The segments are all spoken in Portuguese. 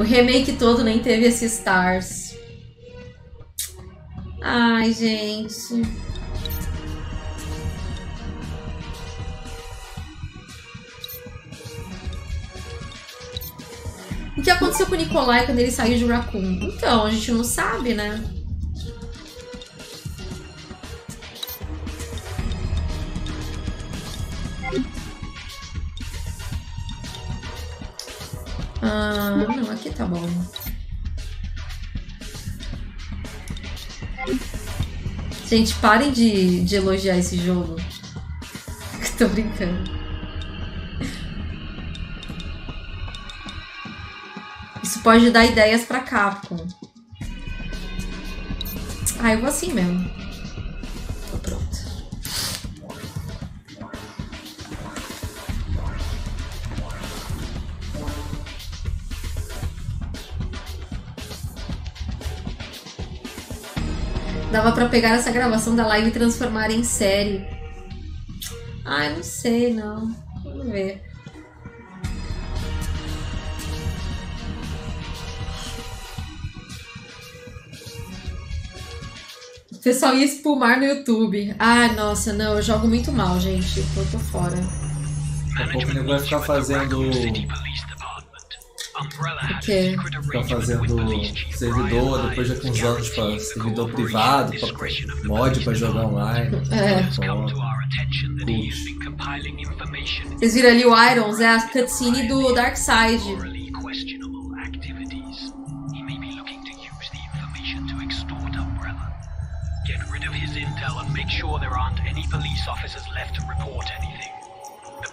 O remake todo nem teve esse Stars. Ai, gente. O que aconteceu com o Nikolai quando ele saiu de Raccoon? Então, a gente não sabe, né? Ah, aqui tá bom. Gente, parem de, de elogiar esse jogo. Tô brincando. Isso pode dar ideias pra Capcom. Ah, eu vou assim mesmo. Dava pra pegar essa gravação da live e transformar em série. Ai, não sei, não. Vamos ver. O pessoal ia espumar no YouTube. Ai, nossa, não, eu jogo muito mal, gente. Eu tô fora. Pouco ele vai ficar fazendo. O quê? Ficar fazendo servidor, depois já com uns anos pra servidor privado, pra mod pra jogar online. É. Vocês viram ali o Irons, é a cutscene do Darkseid. morally questionable activities. He may be looking to use the information to extort Umbrella. Get rid of his intel and make sure there aren't any police officers left to report anything.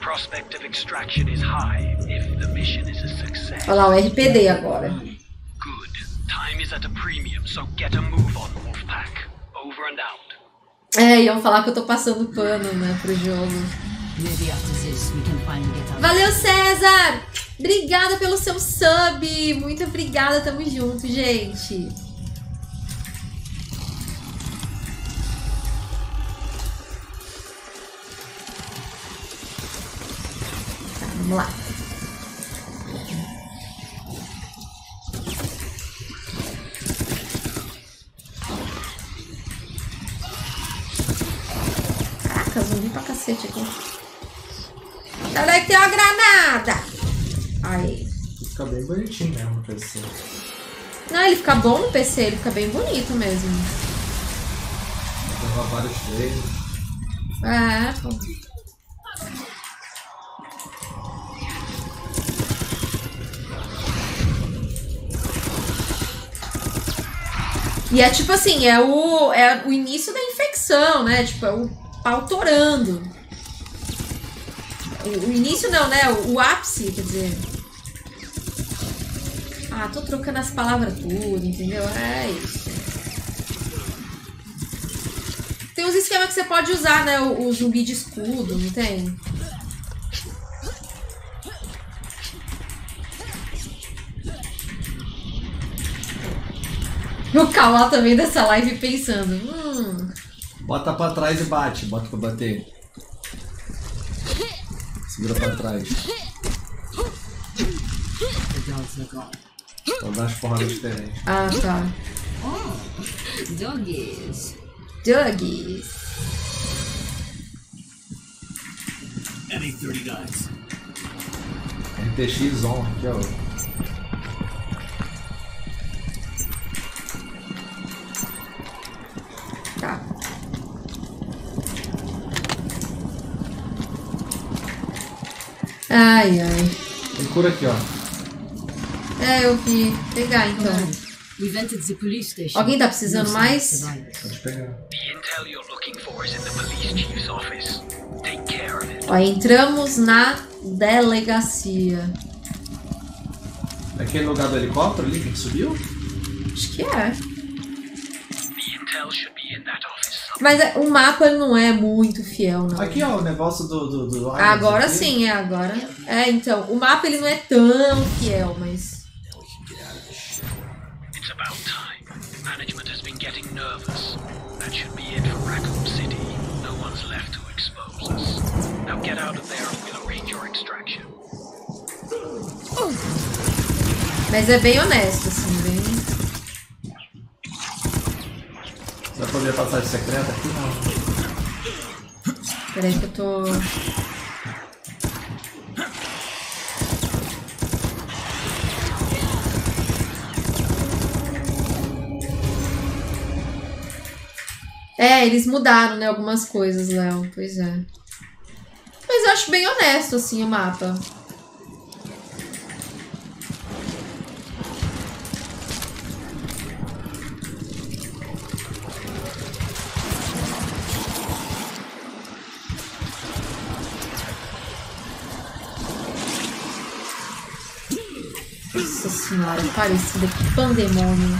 The prospect of extraction is high if the mission is a success. Olha lá, o RPD agora. Good. Time is at a premium, so get a move on, Wolfpack. Over and out. É, iam falar que eu tô passando pano, né, pro jogo. Maybe after this we can finally get out. Valeu, César! Obrigada pelo seu sub! Muito obrigada, tamo junto, gente. Vamos lá. Caraca, zumbi pra cacete aqui. Cadê que tem uma granada? Aí. Fica bem bonitinho mesmo no PC. Não, ele fica bom no PC, ele fica bem bonito mesmo. Jogar vários trailers. É, pô. E é tipo assim, é o, é o início da infecção, né? Tipo, é o pau torando. O, o início não, né? O, o ápice, quer dizer. Ah, tô trocando as palavras tudo, entendeu? É isso. Tem uns esquemas que você pode usar, né? O, o zumbi de escudo, não tem? O Kawa também dessa live pensando. Hum, Bota pra trás e bate. Bota pra bater. Segura pra trás. Look on. Pra dar as porradas diferentes. ah, tá. Doggies. Duggies. Any 30 guys. RTX on aqui, ó. Ai, ai. Tem cura aqui, ó. É, eu vi. Pegar então. Alguém tá precisando mais? Pode pegar. Ó, entramos na delegacia. Aquele lugar do helicóptero ali que subiu? Acho que é. Mas é- o mapa não é muito fiel, não. Aqui, ó, o negócio do. do, do Agora aqui. sim, é agora. É, então, o mapa ele não é tão fiel, mas. Now get out of there and we'll arrange your extraction. Mas é bem honesto, assim, bem. Vai poder passagem secreta aqui? Não. Peraí que eu tô. É, eles mudaram, né, algumas coisas, Léo. Pois é. Mas eu acho bem honesto, assim, o mapa. Senhora, parecida que pandemônio.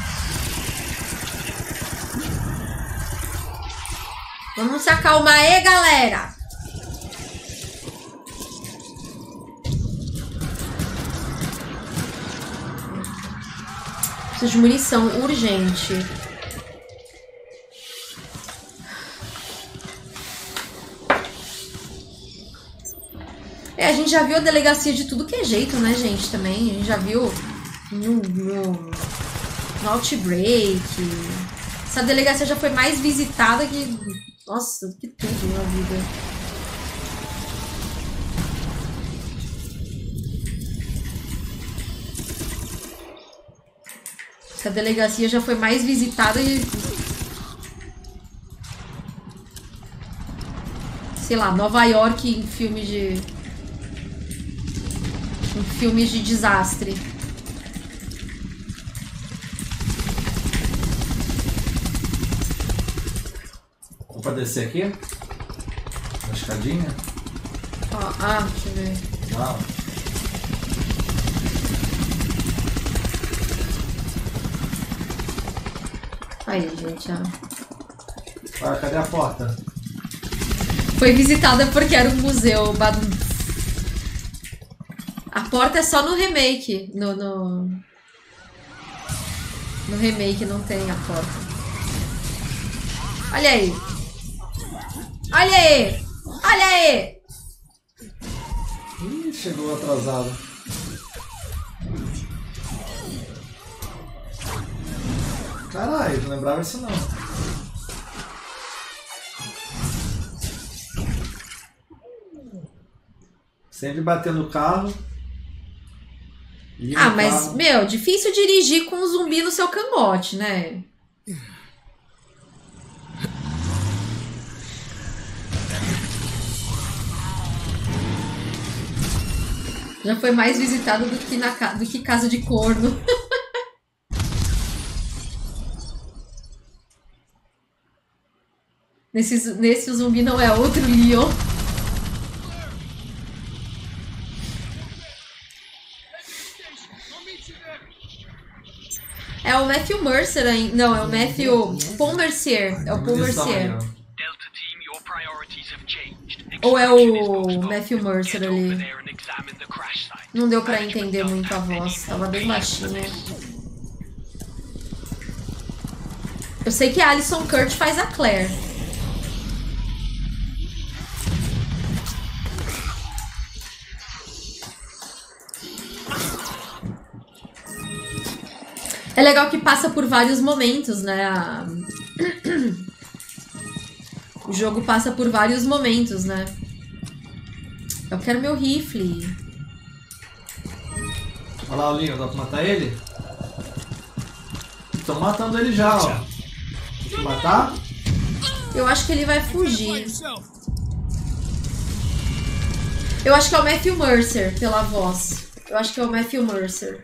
Vamos se acalmar aí, galera. Preciso de munição urgente. É, a gente já viu a delegacia de tudo que é jeito, né, gente? Também. A gente já viu no, no, no Outbreak. Essa delegacia já foi mais visitada que. Nossa, que tudo na vida. Essa delegacia já foi mais visitada e. Sei lá, Nova York em filmes de. Em filmes de desastre. Pra descer aqui? Na escadinha? Ó, ah, deixa eu ver. Não. Aí, gente, ó. Ah, cadê a porta? Foi visitada porque era um museu. Badum. A porta é só no remake. No, no... no remake não tem a porta. Olha aí. Olha aí. Olha aí. Ih, chegou atrasado. Caralho, não lembrava isso não. Sempre batendo no carro. Ah, mas, carro. meu, difícil dirigir com um zumbi no seu cangote, né? Já foi mais visitado do que, na, do que casa de corno. nesse, nesse zumbi não é outro Leon. É o Matthew Mercer ainda. Não, é o Matthew Paul Mercier. É o Paul Mercier. Ou é is o. Matthew Mercer ali. Não deu pra entender muito a voz. Tava bem baixinha. Eu sei que a Alison Kurt faz a Claire. É legal que passa por vários momentos, né? A- O jogo passa por vários momentos, né? Eu quero meu rifle. Olha lá o Leon, dá pra matar ele? Estão matando ele já, ó. Deixa eu matar? Eu acho que ele vai fugir. Eu acho que é o Matthew Mercer, pela voz. Eu acho que é o Matthew Mercer.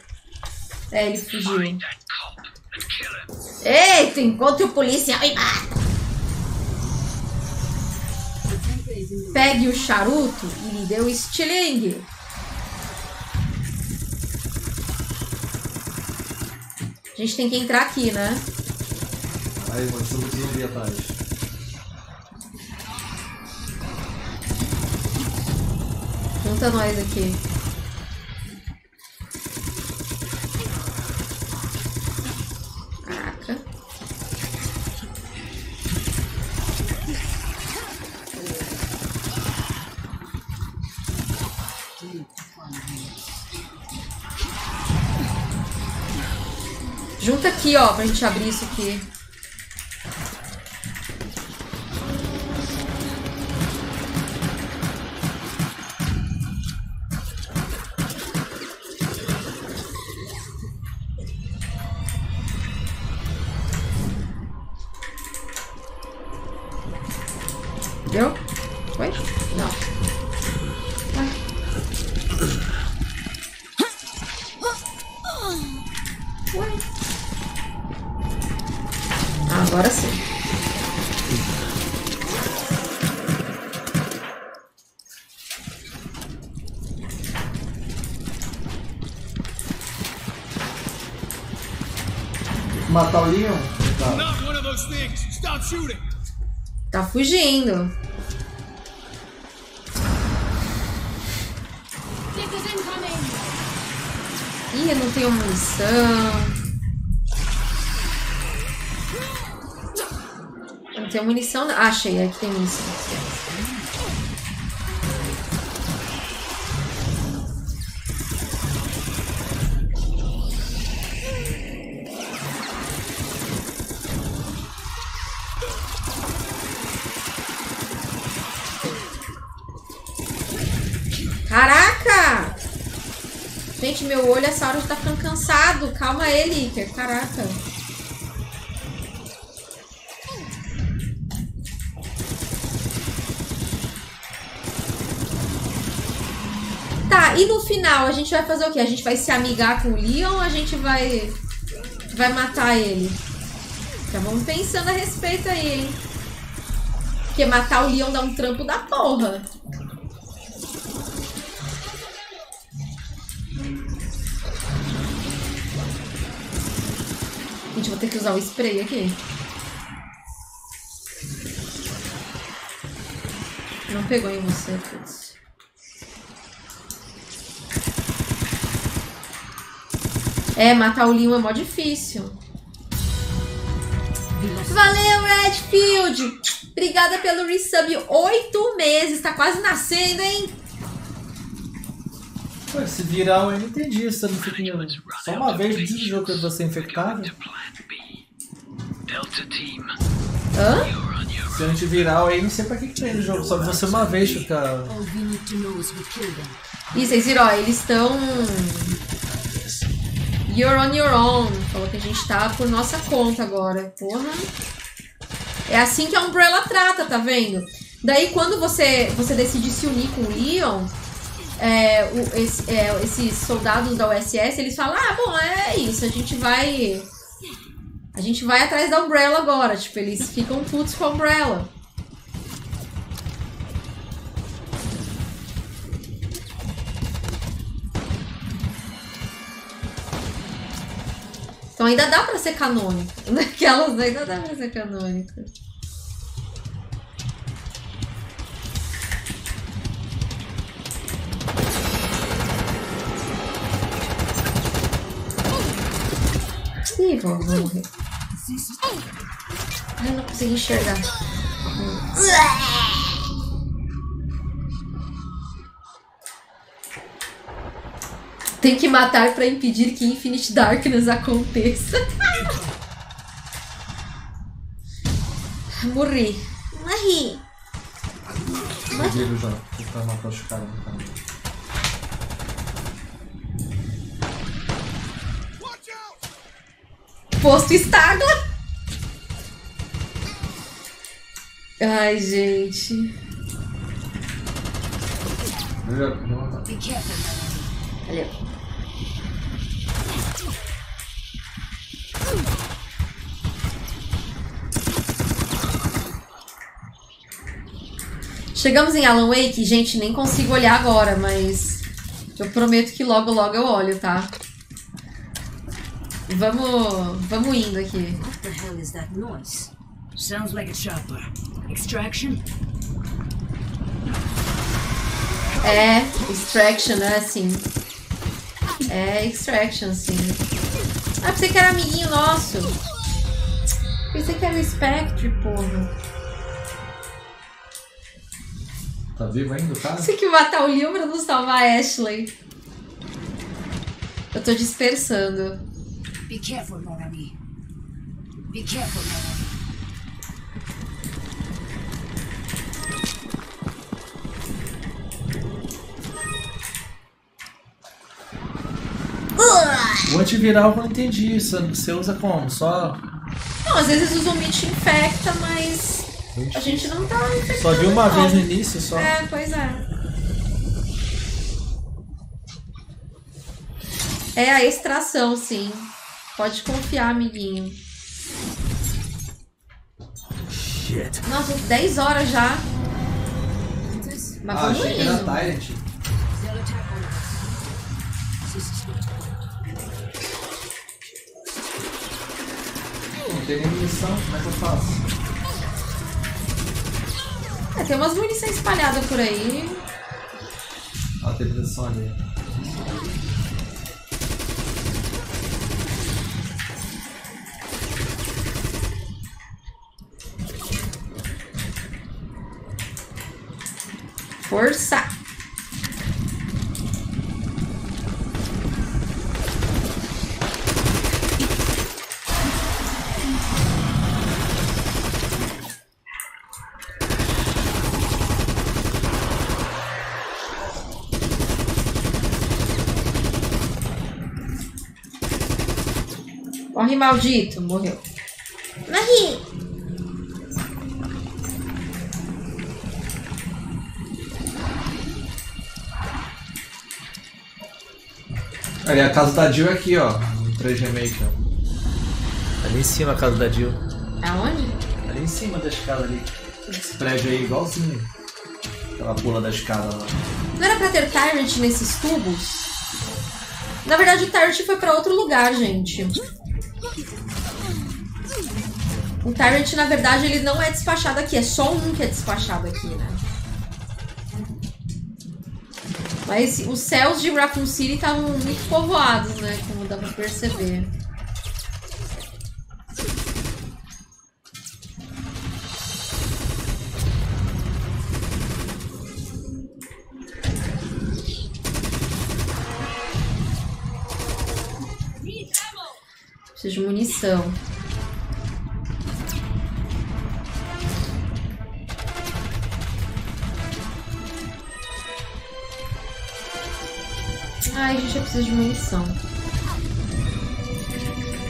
É, ele fugiu. Eita, encontre o policial e mata. Pegue o charuto e lhe dê o estilingue. A gente tem que entrar aqui, né? Aí, mano, muito zumbi atrás. Junta nós aqui. Aqui, ó, pra gente abrir isso aqui. Tá fugindo. Ih, eu não tenho munição. Eu não tenho munição. não. Ah, achei, aqui tem munição. Gente, meu olho, essa hora já tá ficando cansado. Calma ele, Iker. Caraca. Tá, e no final a gente vai fazer o quê? A gente vai se amigar com o Leon ou a gente vai vai matar ele? Já vamos pensando a respeito aí, hein? Porque matar o Leon dá um trampo da porra. Gente, vou ter que usar o spray aqui. Não pegou em você, putz. É, matar o Leon é mó difícil. Valeu, Redfield! Obrigada pelo resub. Oito meses, tá quase nascendo, hein? Ué, se virar. Você não fica só uma vez diz o jogo que você é Team, Hã? you're on your Se a gente virar o N, não sei pra que que tem no jogo. Só você uma vez fica. Them. Ih, vocês viram, ó, eles estão. You're on your own. Falou que a gente tá por nossa conta agora. Porra. É assim que a Umbrella trata, tá vendo? Daí quando você, você decide se unir com o Leon, é, o- esse- é, esses soldados da USS, eles falam, ah, bom, é isso, a gente vai. A gente vai atrás da Umbrella agora. Tipo, eles ficam putos com a Umbrella. Então ainda dá pra ser canônico. Naquelas ainda dá pra ser canônico. Ih, vou vou morrer. Ai, não consegui enxergar. Tem que matar pra impedir que Infinite Darkness aconteça. Morri. Morri. Viro já. Pra matar os caras. no caminho. Posto Stagla. Ai, gente. Eu já vou matar. Be careful, Olha. Chegamos em Alan Wake, gente, nem consigo olhar agora, mas eu prometo que logo logo eu olho, tá? Vamos, vamos indo aqui. What the hell is that noise? Sounds like a chopper. Extraction? É, Extraction, é assim. É Extraction, sim. Ah, pensei que era amiguinho nosso. Pensei que era o Spectre, porra. Tá vivo ainda cara? Você que matar o Leon pra não salvar a Ashley. Eu tô dispersando. Careful, mon ami. Be careful, mon ami. O antiviral eu não entendi. Você, você usa como? Só. Não, às vezes o zumbi te infecta, mas a gente não tá infectando. Só viu uma não. vez no início só. É, pois é. É a extração, sim. Pode confiar, amiguinho. Shit. Nossa, 10 horas já. Mas Ah, vamos achei que era indo. Tyrant. Is good. Não tem nem munição, como é que eu faço? É, tem umas munições espalhadas por aí. Ah, tem munição ali. Força! Morre, maldito. Morreu. Morri. Ali, a casa da Jill é aqui, ó. No 3 Remake, ó. Ali em cima a casa da Jill. Aonde? Ali em cima da escada ali. Esse prédio aí igualzinho. Aquela pula da escada lá. Não era pra ter Tyrant nesses tubos? Na verdade, o Tyrant foi pra outro lugar, gente. O Tyrant, na verdade, ele não é despachado aqui. É só um que é despachado aqui, né? Mas os céus de Raccoon City estavam muito povoados, né? Como dá pra perceber. Preciso de munição. Preciso de munição.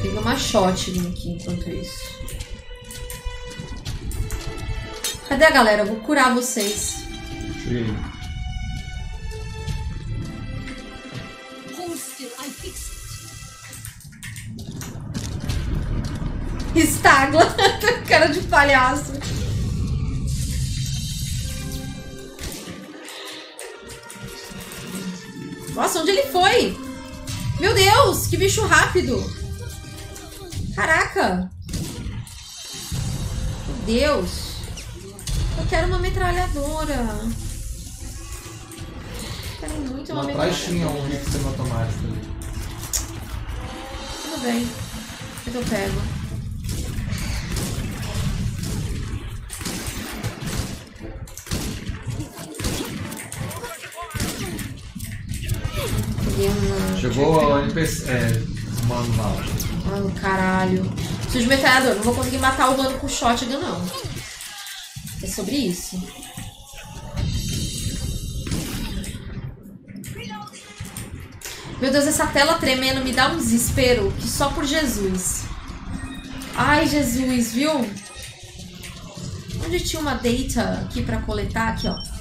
Peguei uma shotgun aqui enquanto isso. Cadê a galera? Eu vou curar vocês. Estagla. Cara de palhaço. Nossa, onde ele foi? Meu Deus, que bicho rápido. Caraca. Meu Deus. Eu quero uma metralhadora. Quero muito uma Lá atrás metralhadora. tinha um rifle semi-automático ali. Tudo bem. Depois eu pego. Chegou o NPC. É. Mano lá. Mano, caralho. Preciso de metralhador. Não vou conseguir matar o mano com shotgun, não. É sobre isso. Meu Deus, essa tela tremendo me dá um desespero que só por Jesus. Ai, Jesus, viu? Onde tinha uma data aqui pra coletar? Aqui, ó.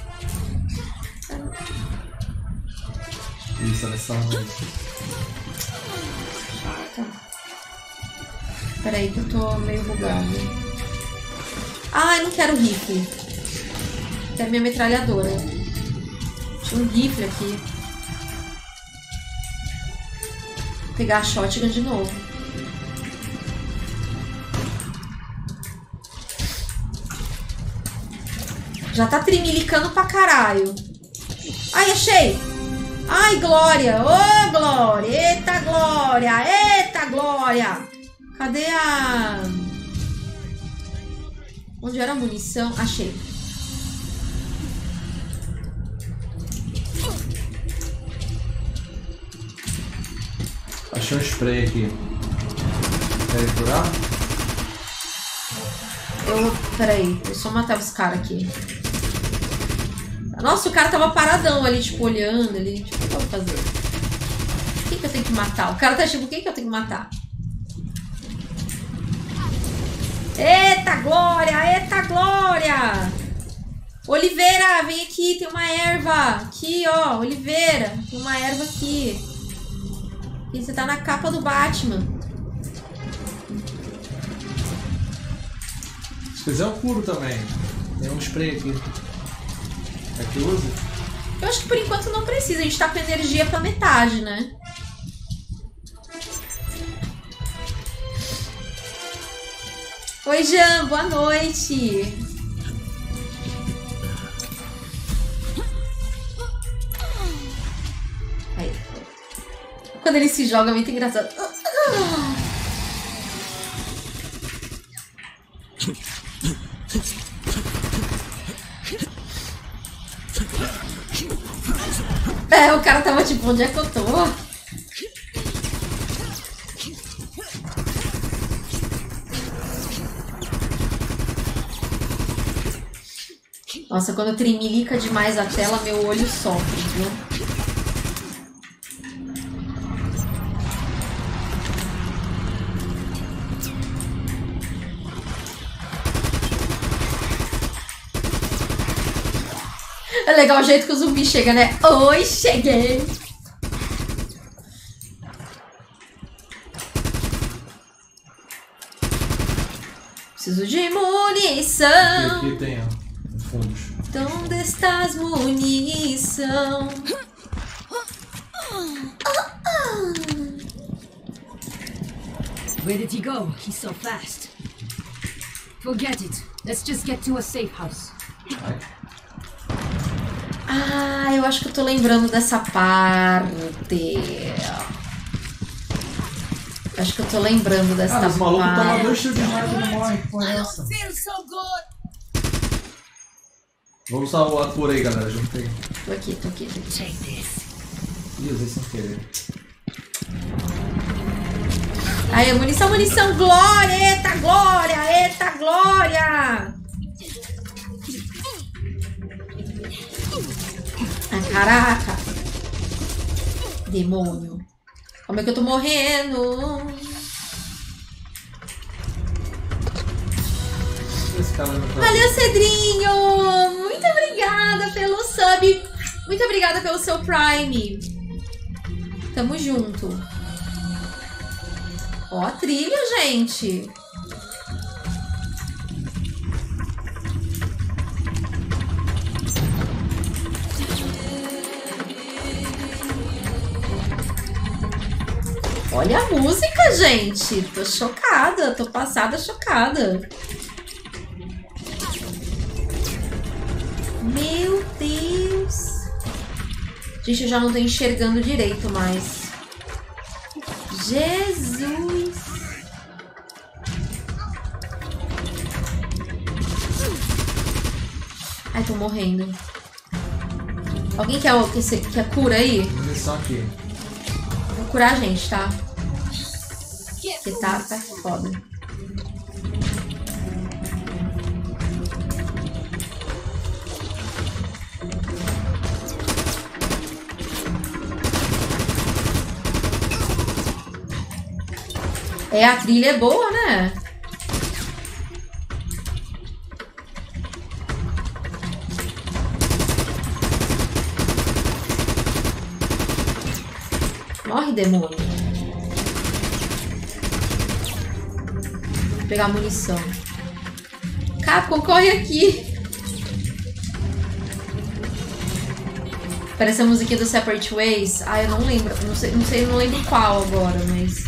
Isso, seleção. Peraí que eu tô meio bugado. Ah, eu não quero rifle. Quero minha metralhadora. Tinha um rifle aqui. Vou pegar a shotgun de novo. Já tá trimilicando pra caralho. Ai, achei! Ai, Glória! Ô, Glória! Eita, Glória! Eita, Glória! Cadê a. Onde era a munição? Achei. Achei um spray aqui. Quer curar? Eu. Peraí, eu só matar os caras aqui. Nossa, o cara tava paradão ali, tipo, olhando ali. Tipo, o que eu vou fazer? Quem que eu tenho que matar? O cara tá tipo, quem que eu tenho que matar? Eita glória! Eita glória! Oliveira, vem aqui, tem uma erva. Aqui, ó, Oliveira, tem uma erva aqui. E você tá na capa do Batman. Se quiser eu curo também. Tem um spray aqui. É que usa? Eu acho que por enquanto não precisa, a gente tá com energia pra metade, né? Oi, Jean, boa noite. Aí. Quando ele se joga é muito engraçado. É, o cara tava tipo, onde é que eu tô? Nossa, quando tremelica demais a tela, meu olho sofre, viu? É legal o jeito que o zumbi chega, né? Oi, cheguei! Preciso de E munição. aqui tem, ó. Fundos. Onde estás, munição? Where did he go? He's so fast. Forget it. Let's just get to a safe house. Vai. Ah, eu acho que eu tô lembrando dessa parte. Acho que eu tô lembrando dessa Cara, os malucos tomam parte. dois tiros de e porra é essa? Vamos o ator aí, galera. Juntei. Tô aqui, tô aqui, tô aqui. Ih, usei sem querer. Aí, munição, munição, glória! Eita, glória! Eita, glória! Ah, caraca! Demônio. Como é que eu tô morrendo? Valeu, Cedrinho! Muito obrigada pelo sub. Muito obrigada pelo seu Prime. Tamo junto. Ó trilha, gente. Olha a música, gente. Tô chocada, tô passada chocada. Meu Deus. Gente, eu já não tô enxergando direito mais. Jesus. Ai, tô morrendo. Alguém quer, quer, quer cura aí? Munição aqui. Vou curar a gente, tá? Porque tá, tá foda. É, a trilha é boa, né? Morre, demônio. Pegar munição. Capcom, corre aqui. Parece a musiquinha do Separate Ways. Ah, eu não lembro. Não sei, não sei, não lembro qual agora, mas.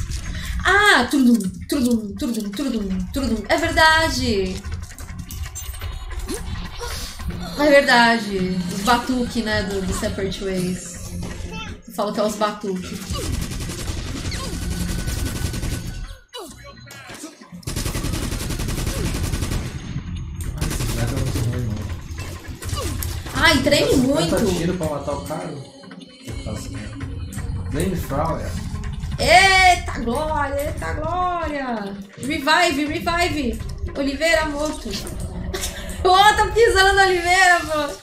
Ah, trudum, trudum, trudum, trudum, trudum. É verdade. É verdade. Os batuque, né, do, do Separate Ways. Eu falo que é os batuque. Ai, treme 50 muito. tiro pra matar o cara. Né? Flamethrower. Eita glória, eita glória! Revive, revive! Oliveira morto. Ô, tá pisando Oliveira, pô!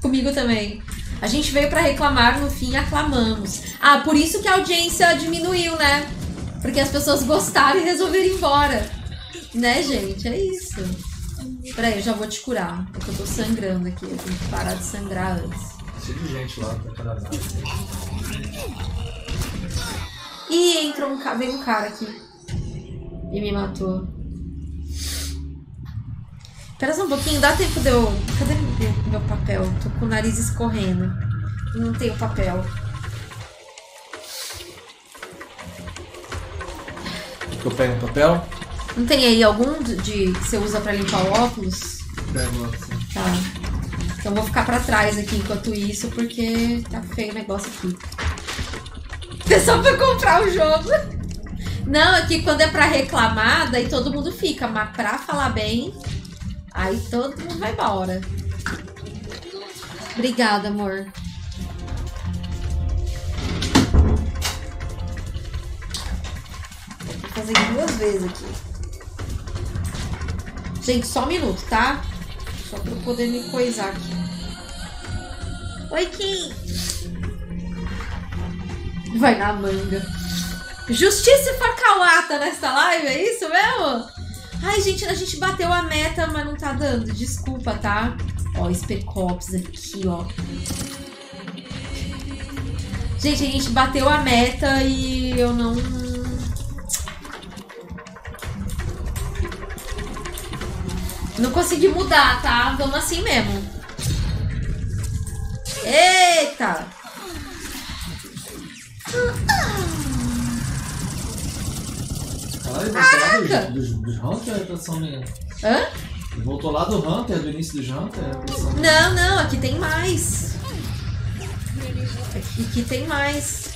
Comigo também. A gente veio pra reclamar, no fim aclamamos. Ah, por isso que a audiência diminuiu, né? Porque as pessoas gostaram e resolveram ir embora. Né, gente? É isso. Peraí, eu já vou te curar. Porque eu tô sangrando aqui. Eu tenho que parar de sangrar antes. Cheio de gente lá pra cada lado. Ih, entrou um cara. Veio um cara aqui. E me matou. Espera só um pouquinho, dá tempo de eu. Cadê meu, papel? Tô com o nariz escorrendo. Não tenho papel. Eu pego um papel, Não tem aí algum de, que você usa pra limpar o óculos? assim. Tá. Então vou ficar pra trás aqui enquanto isso, porque tá feio o negócio aqui. É só pra comprar o jogo. Não, é que quando é pra reclamar, daí todo mundo fica. Mas pra falar bem, aí todo mundo vai embora. Obrigada, amor. Vou fazer duas vezes aqui. Gente, só um minuto, tá? Só pra eu poder me coisar aqui. Oi, Kim! Vai na manga. Justiça e facauata nessa live, é isso mesmo? Ai, gente, a gente bateu a meta, mas não tá dando. Desculpa, tá? Ó, Specops aqui, ó. Gente, a gente bateu a meta e eu não. Não consegui mudar, tá? Vamos assim mesmo. Eita! Caraca! dos, dos, dos Hunter, é a impressão minha. Hã? Voltou lá do Hunter, do início dos Hunter, é minha. Não, não, aqui tem mais. Aqui, aqui tem mais.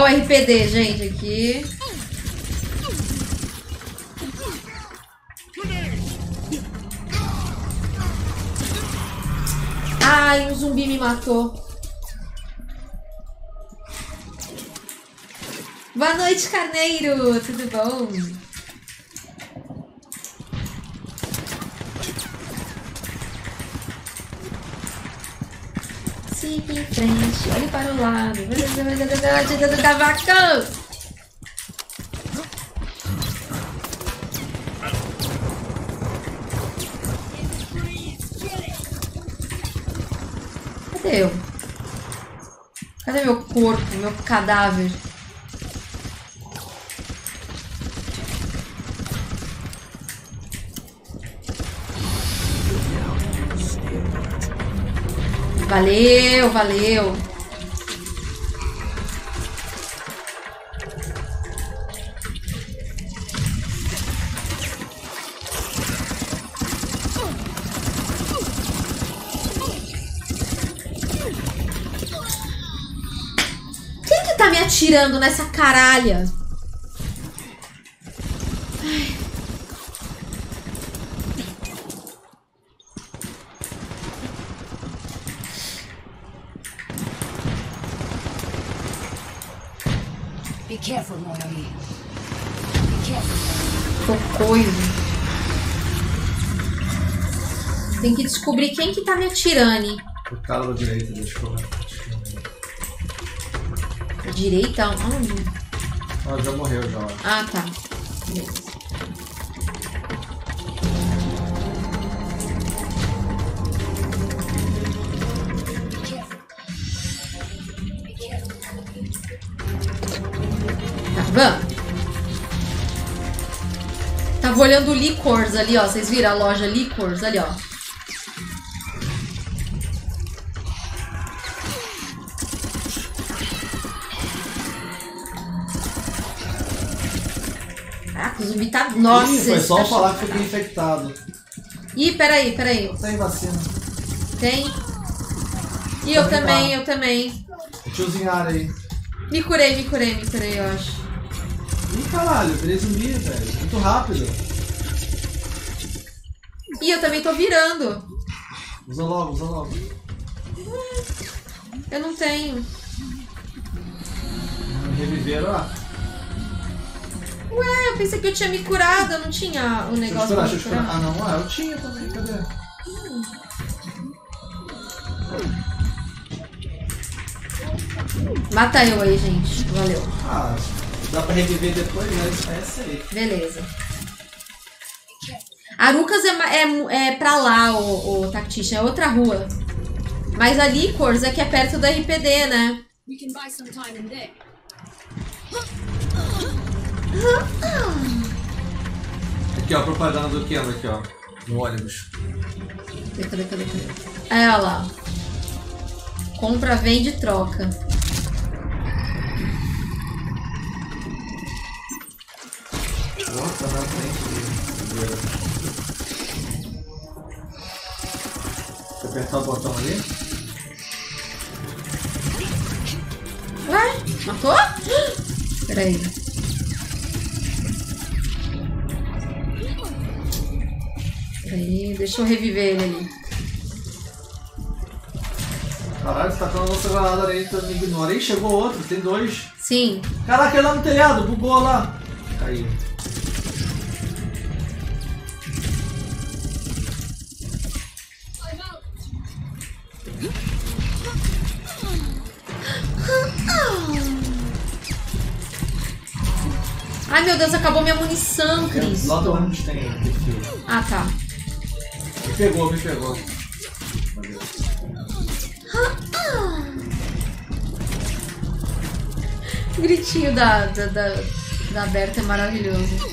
O RPD, gente, aqui. Ai, um zumbi me matou. Boa noite, carneiro. Tudo bom? Em frente, olhe para o lado. Cavacão! Cadê eu? Cadê meu corpo, meu cadáver? Valeu, valeu. Quem que tá me atirando nessa caralha? Be careful, mon ami. Be careful. Cocoio. Tem que descobrir quem que tá me atirando. O cara da direita, deixa eu ver. Direita? Onde? Ah, já morreu já. Ah, tá. Beleza. Olhando o Licors ali, ó. Vocês viram a loja Licors ali, ó. Caraca, O zumbi tá. Nossa, Ih, foi só tá falar que fiquei infectado. Ih, peraí, peraí. Tem vacina. Tem? E eu Também eu também. Ara aí. Me curei, me curei, me curei, eu acho. Ih, caralho, virei zumbi, velho. Muito rápido. E eu também tô virando. Usa logo, usa logo. Eu não tenho. Reviveram, ó. Ué, eu pensei que eu tinha me curado, eu não tinha o Deixa eu negócio esperar, pra me eu curar. Ah, não, ah, eu tinha também, cadê? Mata eu aí, gente. Valeu. Ah, dá pra reviver depois, né? É essa aí. Beleza. Arucas é, ma- é, é pra lá, o, o Tactician, é outra rua. Mas a Licors é que é perto do RPD, né? We can buy some time in there. Aqui, ó, propaganda do Keno aqui, ó. No ônibus. Cadê, cadê, cadê, cadê? É, olha lá. Compra, vende, troca. Tá na frente dele. Apertar o botão ali. Ué? Matou? Peraí. Peraí, deixa eu reviver ele ali. Caralho, você tá com a nossa granada ali, tu me ignora. Ih, chegou outro, tem dois. Sim. Caraca, ele lá no telhado, bugou lá. Caiu. Deus, acabou minha munição, Cris. Lá do ônibus tem. Ah, tá. Me pegou, me pegou. Valeu. O gritinho da, da, da, da Berta é maravilhoso.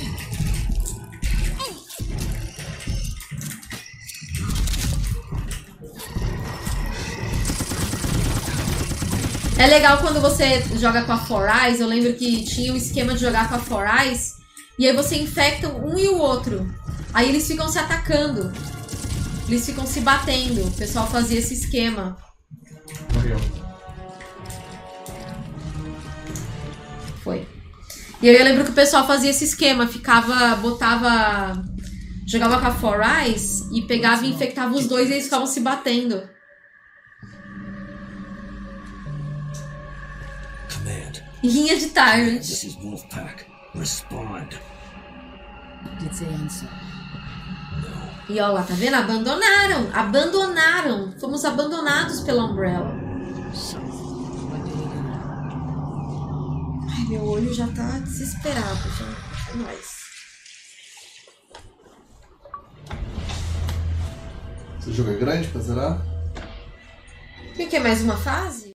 É legal quando você joga com a Four Eyes. Eu lembro que tinha o esquema de jogar com a Four Eyes. E aí você infecta um e o outro. Aí eles ficam se atacando. Eles ficam se batendo. O pessoal fazia esse esquema. Morreu. Foi. E aí eu lembro que o pessoal fazia esse esquema, ficava, botava, jogava com a Four Eyes e pegava e infectava os dois e eles ficavam se batendo. Linha de Tyrant. this is Wolfpack. Respond. Did they answer? E ó lá, tá vendo? Abandonaram, abandonaram. Fomos abandonados pela Umbrella. Ai, meu olho já tá desesperado já. Nós. Esse jogo é grande pra zerar? Quem quer mais uma fase?